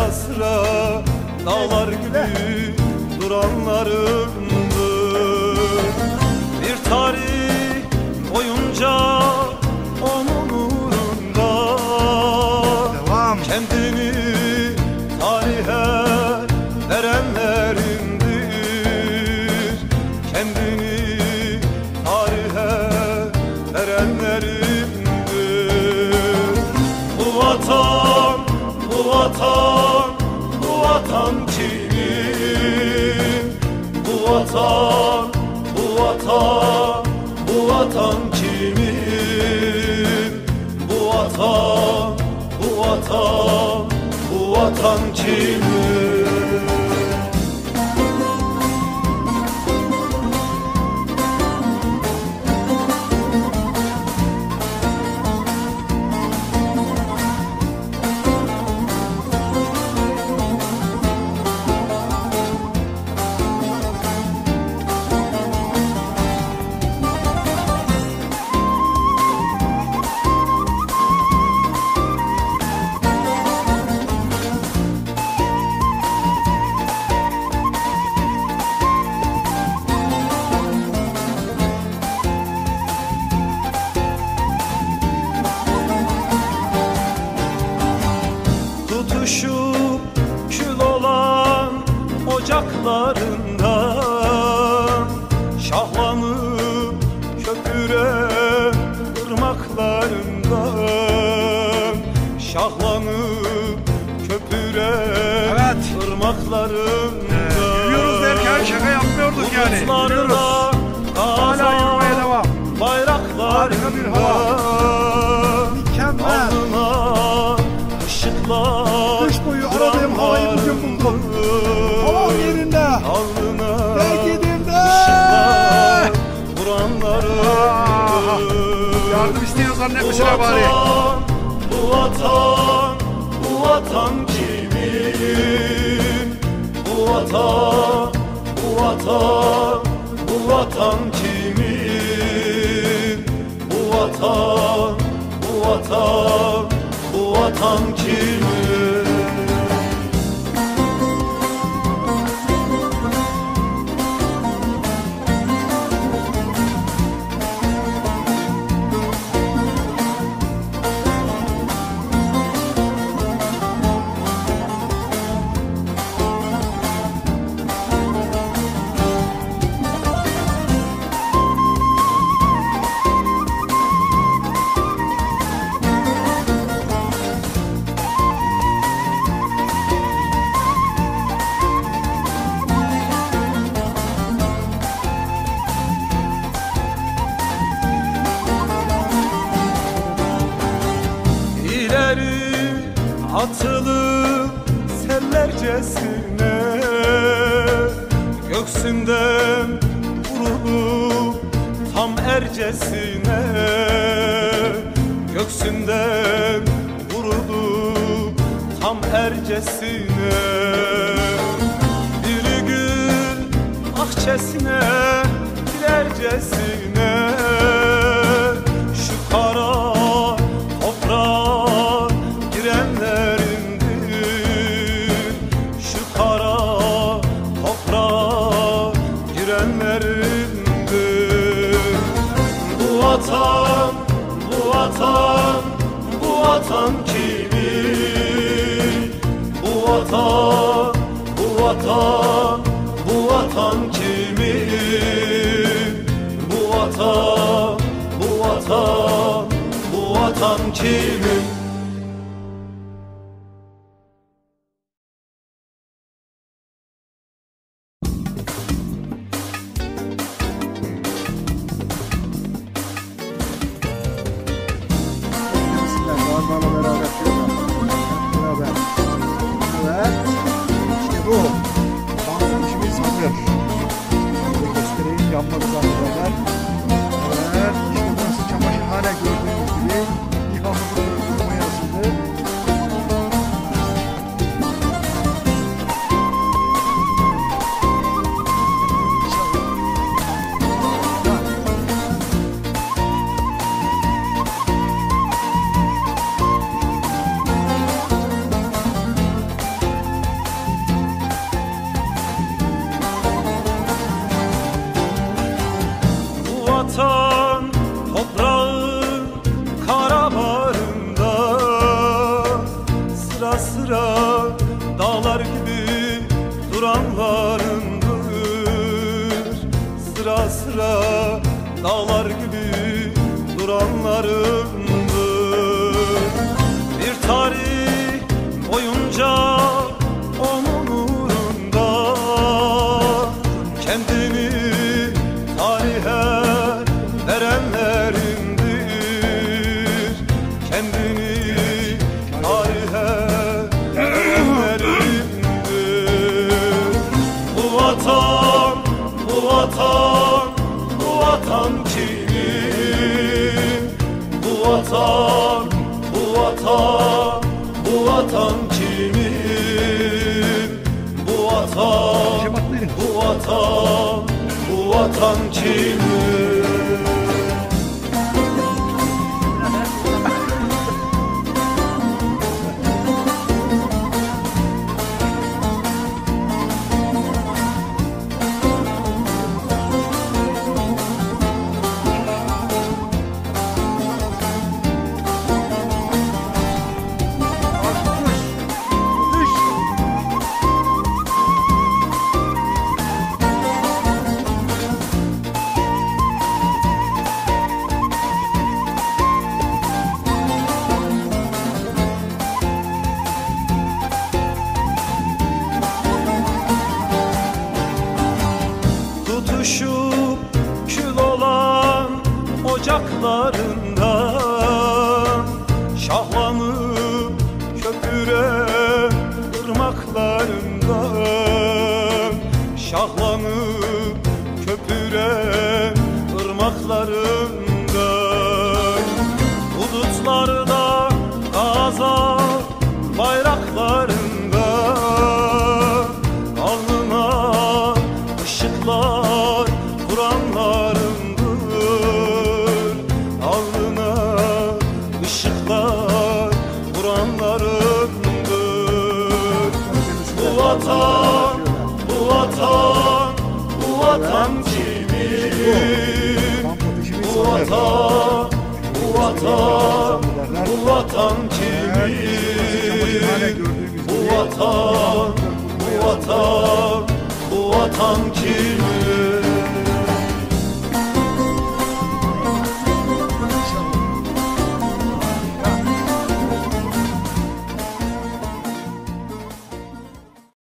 Sıra dağlar gibi duranlarımdır Bir tarih boyunca onun uğrunda Devam. Kendini tarihe verenlerindir. Kendini tarihe verenlerindir. Bu vatan, bu vatan, vatan kimin? Bu vatan, bu vatan, bu vatan kimin? Ocaklarından Şahlanıp köpüren ırmaklarından Şahlanıp köpüren Evet. ırmaklarından Yürüyoruz derken şaka yapmıyorduk yani. Yürüyoruz. Hala yürümeye devam. Bayraklarında Harika bir hava. Mükemmel. Alnına ışıklar buldum. Hava yerinde. Alnına Belgedimde. ışıklar vuranların Ah, Yardım istiyor zannetmişler bari. Bu vatan, bu vatan kimin? Bu vatan, bu vatan, bu vatan kimin? Bu vatan, bu vatan, bu vatan kimin? İleri atılıp sellercesine. Göksünden vurulup tam ercesine. Göksünden vurulup tam ercesine. Bir gün akçesine dilercesine vatan kimin? Bu vatan, bu vatan, bu vatan kimin? Bu vatan, bu vatan, bu vatan kimin? Long. Vatan, bu vatan kimin? Bu vatan, bu vatan, bu vatan kimin? Bu vatan, bu vatan, bu vatan kimin? Ocaklarından Şahlanıp vatan, bu vatan kimin? Bu vatan, bu vatan, bu vatan kimin?